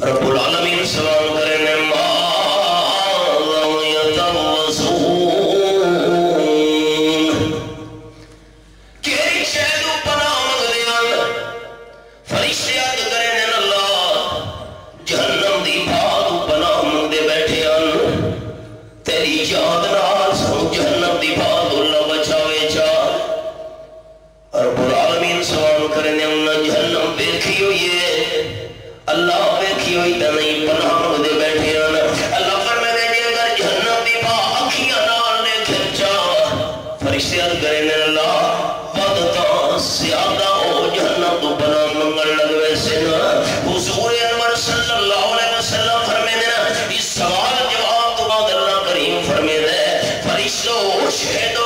رب العالمین سلام کرے 教えの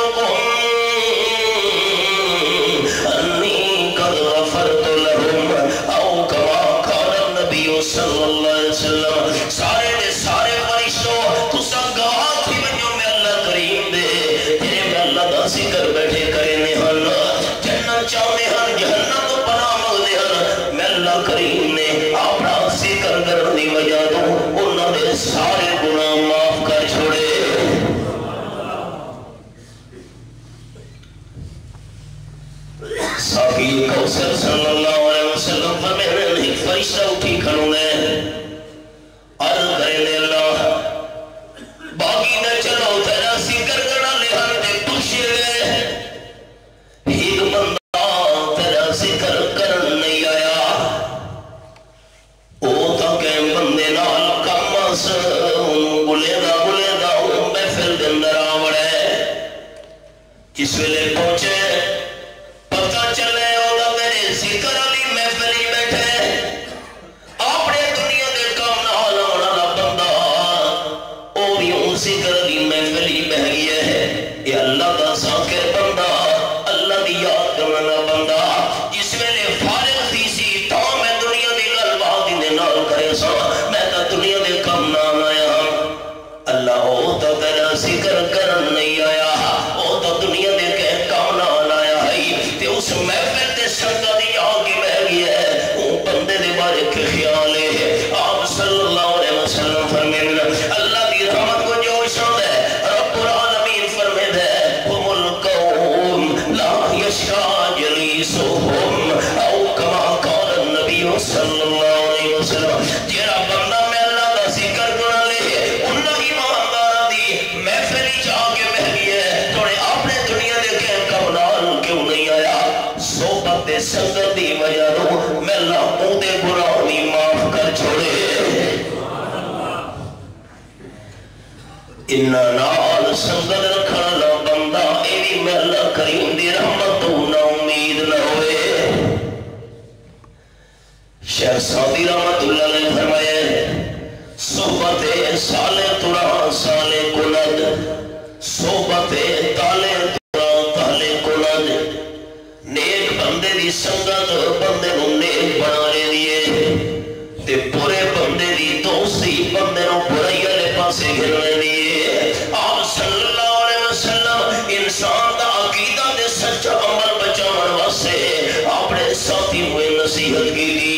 بس انہوں بلے گا بلے گا انہوں میں فلم دندر آمڑے کس ویلے پہنچے؟ so سعودی رحمت اللہ نے فرمایا صحبت سالے ترا سالے کلد۔ صحبت تالے ترا تالے کلد۔ نیک بندے دی سنگت، بندے نو نیک بنا لے دیے تے پورے بندے دی دوستی بندے نو برائی والے پاسے گھر لے دیے صلی اللہ سچا عمل بچاون واسطے اپنے ساتھی ہوئے نصیحت کی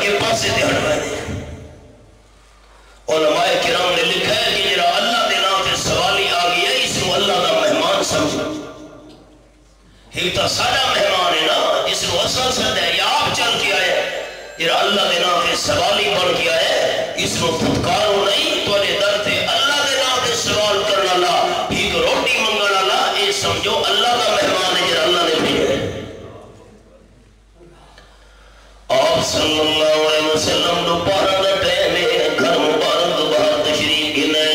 کے پاسے علماء کرام نے لکھا ہے کہ اللہ دے نام سوالی اللہ دا مہمان تا مہمان ہے نا آپ چل کے اللہ دے نام سوالی کے نہیں اللہ دے نام سوال کرنا روٹی منگنا لا اے سمجھو اللہ دا مہمان ہے۔ صلی اللہ علیہ وسلم گھر گنے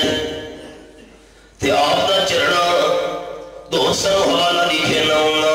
تے آپ دا چرنا دوستاں حوالہ لکھے نہ ہونا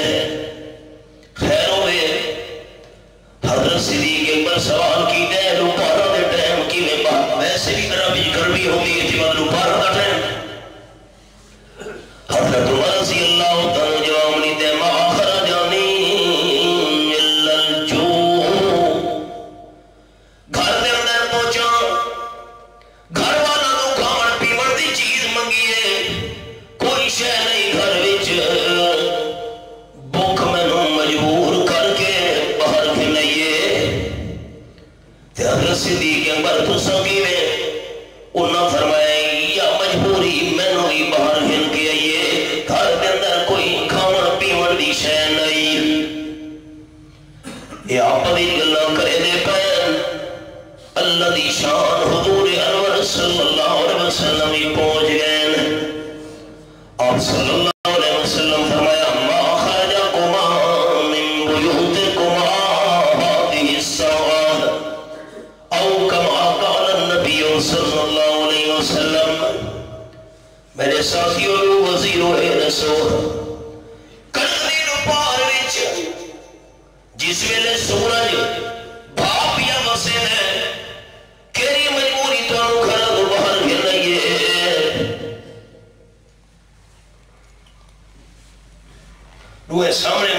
This. so many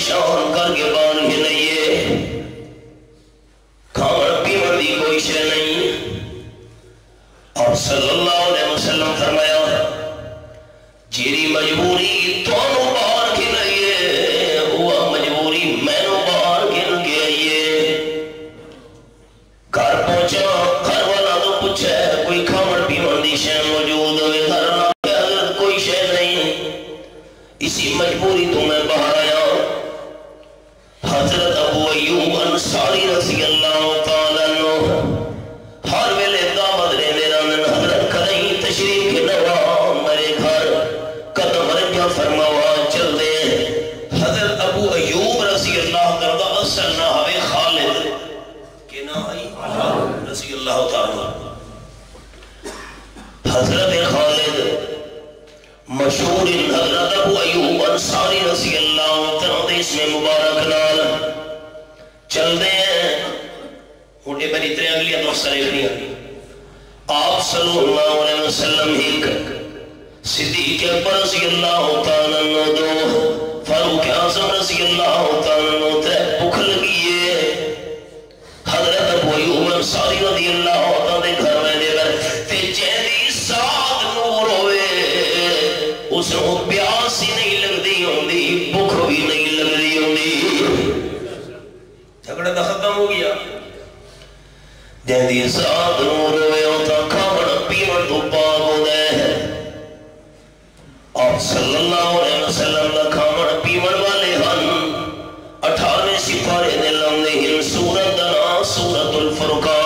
پریشان کر کے بان کے لئیے کھان پیون دی کوئی شے نہیں۔ اور صلی اللہ علیہ وسلم فرمایا جیری مجبوری تو حضرت خالد، مشہور حضرت ابو ایوب انصاری رضی اللہ تعالیٰ اس میں مبارک نال چل دے ہیں۔ اٹھے پر اتنے اگلی دوست ریکھنی آگی آپ صلی اللہ علیہ وسلم ایک صدیق اکبر رضی اللہ تعالیٰ نو دو، فاروق اعظم رضی اللہ تعالیٰ نو تے بکھ لگیے حضرت ابو ایوب انصاری رضی اللہ جہدی ساتھ نور ہوئے ہوتا کھاون پیون تو پاک ہو دے آپ صلی اللہ علیہ وسلم دا کھاون پیون والے ہن۔ اٹھانے سپارے دے لمدے ہن، سورت دنا سورت الفرقان۔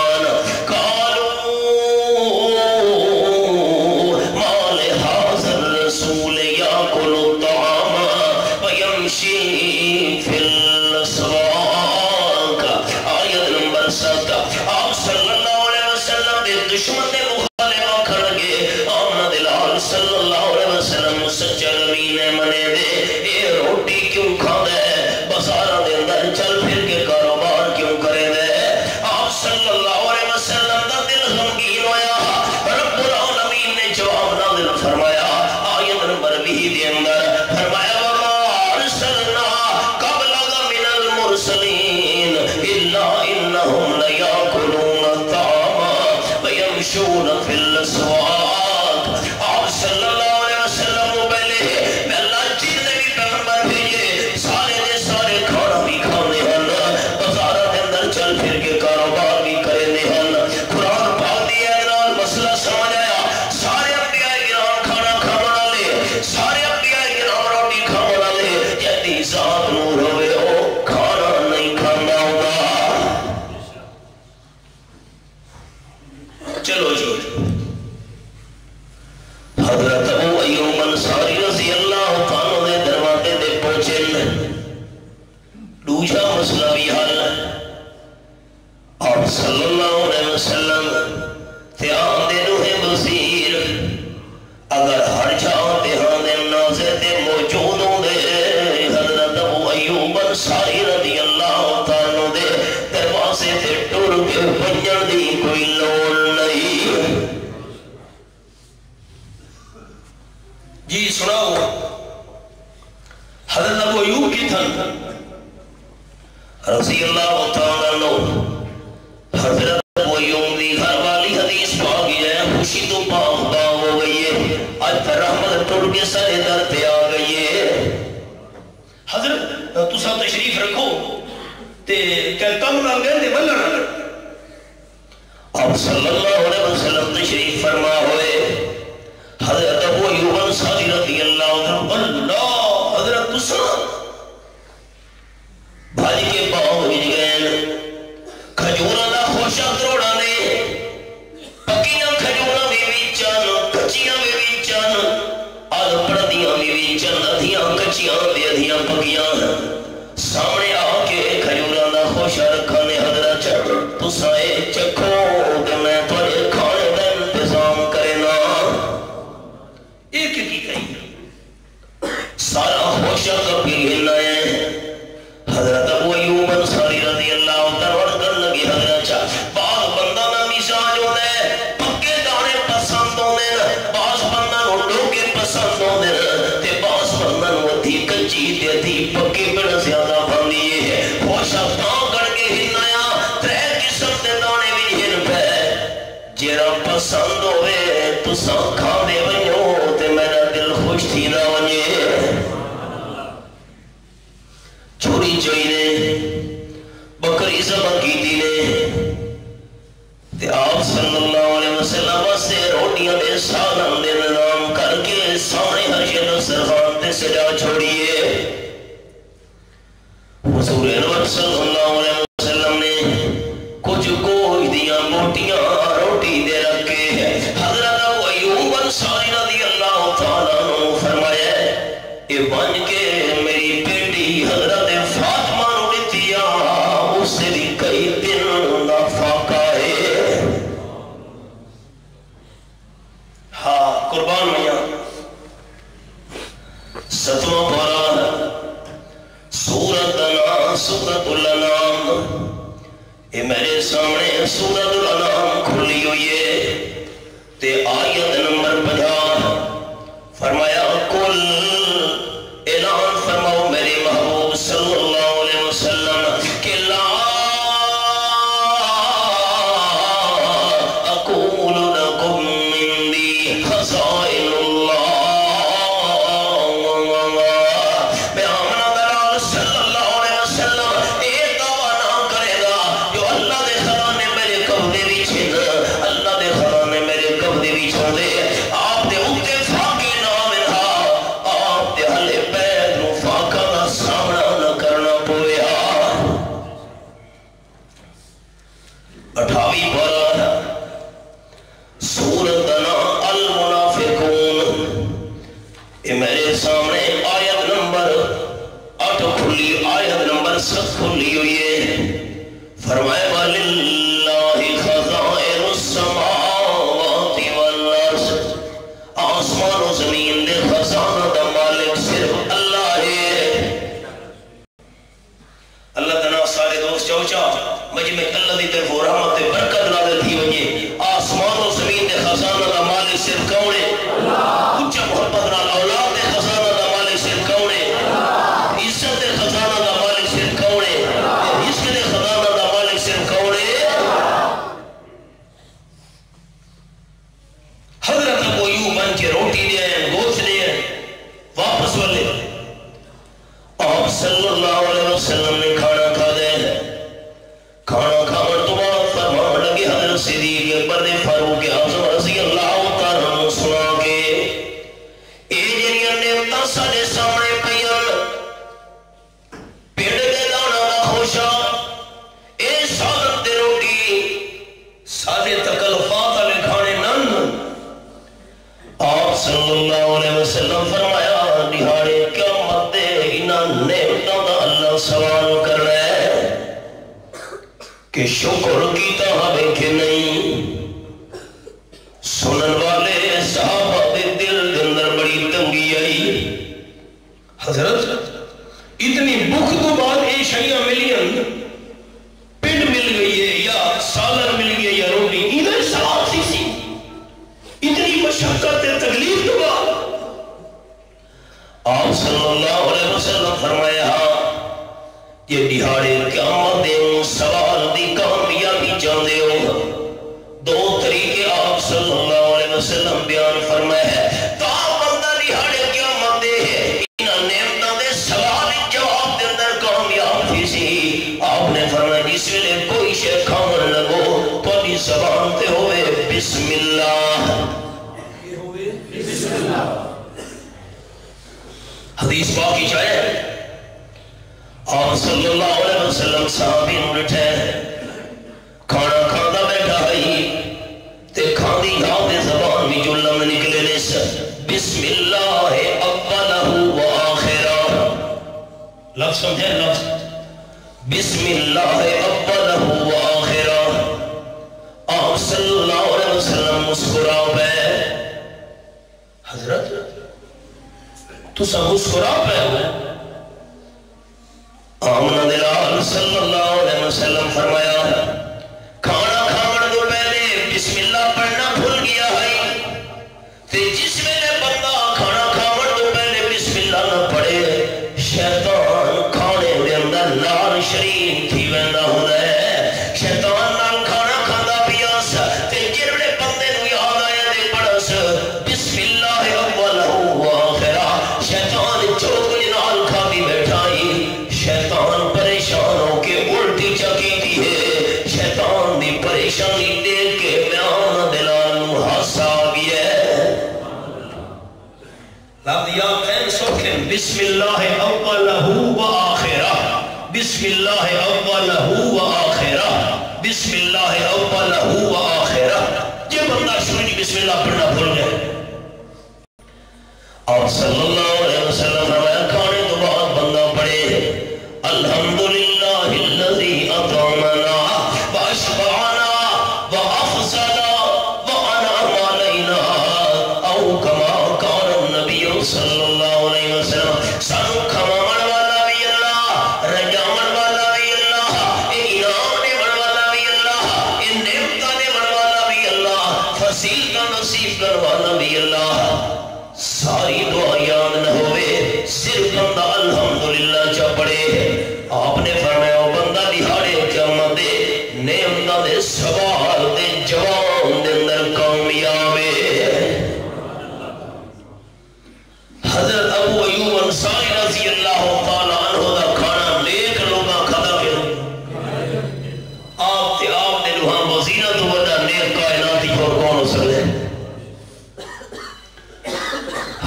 جی نہیں حضرت ابو ایوب کی تھن۔ رضی اللہ تعالیٰ عنہ، حضرت ابو ایوب دی گھر والی حدیث پاک ہے، خوشی تو پاک ہو گئی ہے۔ تر رحمت ٹوٹ کے سارے در پہ آ گئی ہے۔ حضرت تسا تشریف رکھو۔ تے کہ کم نہ گئے تے بلن۔ آپ صلی اللہ علیہ وسلم تشریف فرما ہوئے۔ حضرت ابو ایوب انصاری رضی اللہ عنہ اللہ، حضرت تسا بھائی کے پاؤں ہج گئے کھجورا دا خوشا کروڑا نے۔ پکیاں کھجورا بھی ویچن کچیاں بھی ویچن آل پردیاں بھی ویچن ادھیاں کچیاں بھی ادھیاں پکیاں۔ سامنے آ صلی اللہ علیہ وسلم واسطے روٹیاں دے سالم دے نظام کر کے سامنے ہر شد سرخان تے سجا چھوڑیے۔ حضور انور صلی اللہ So. Lord. صاحب نٹھے کھانا کھانا بیٹھا ہی تے کھاندی گاؤں دے زبان بھی جو لفظ نکلے نے بسم اللہ اولہ و آخرہ لفظ سمجھے لفظ بسم اللہ اولہ و آخرہ آپ صلی اللہ علیہ وسلم مسکرا پہ حضرت تو سب مسکرا پہ ہوئے محمد صلی اللہ علیہ وسلم فرمایا ہے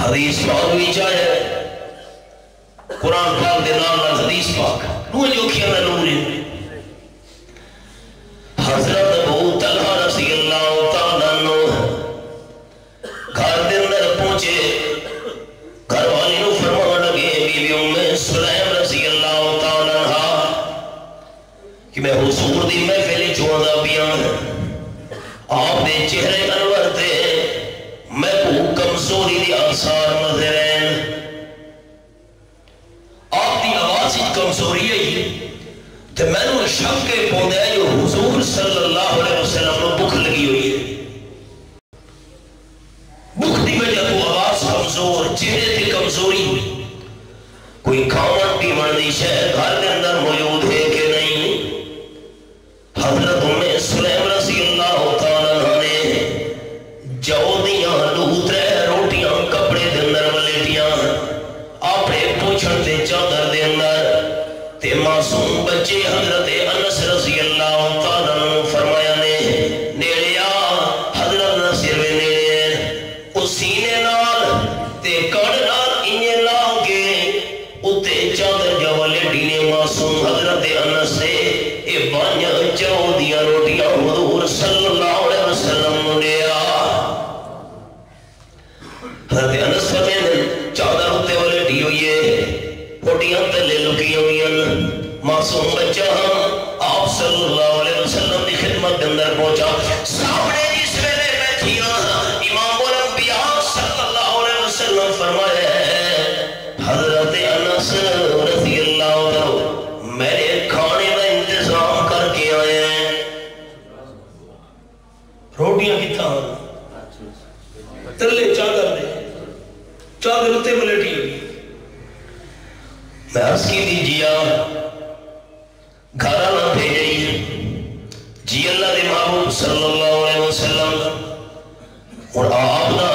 حدیث پاک بھی چاہے قرآن پاک دے نام حدیث پاک۔ نوے جو کیا میں نور ہے Yeah. نصر رضی اللہ نہ جی اللہ دے محبوب صلی اللہ علیہ وسلم اور آپ نہ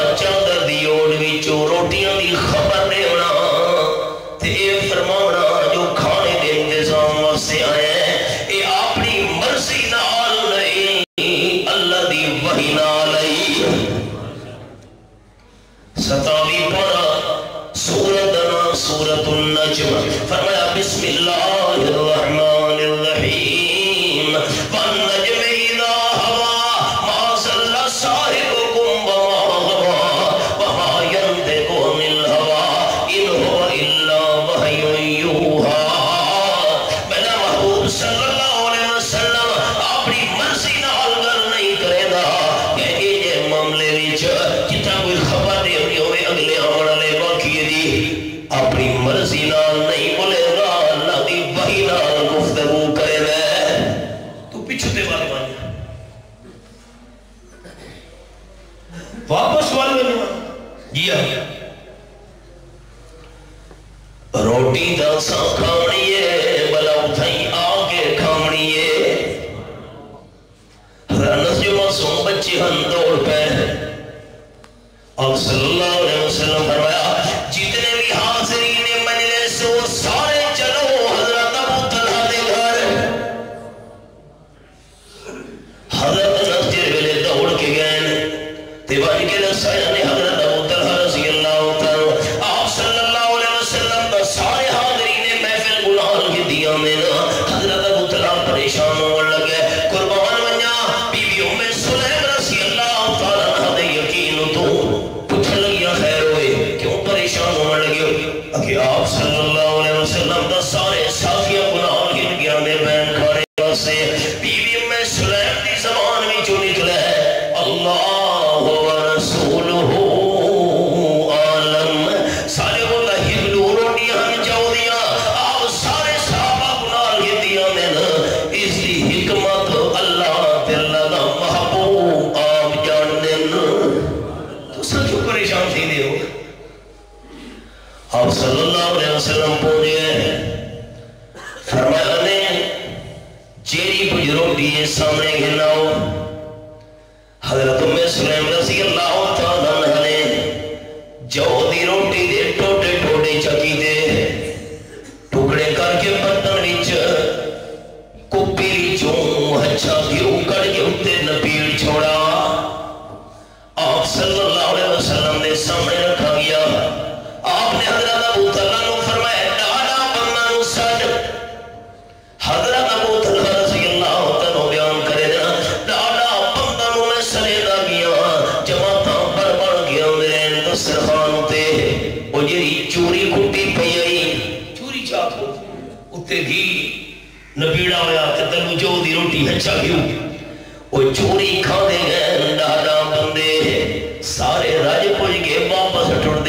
کتے بھی نبیڑا ہویا کہ تنو جو دی روٹی ہچا گیو او چوری کھانے گئے ڈاڑا بندے، سارے راج پوچھ گئے، واپس ٹڑ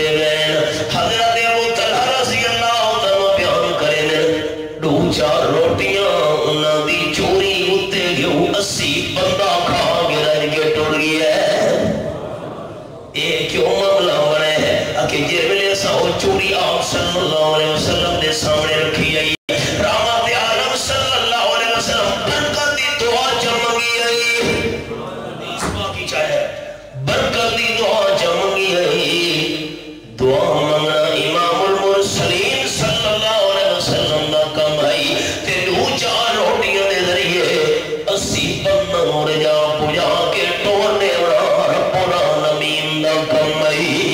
ಬರೀ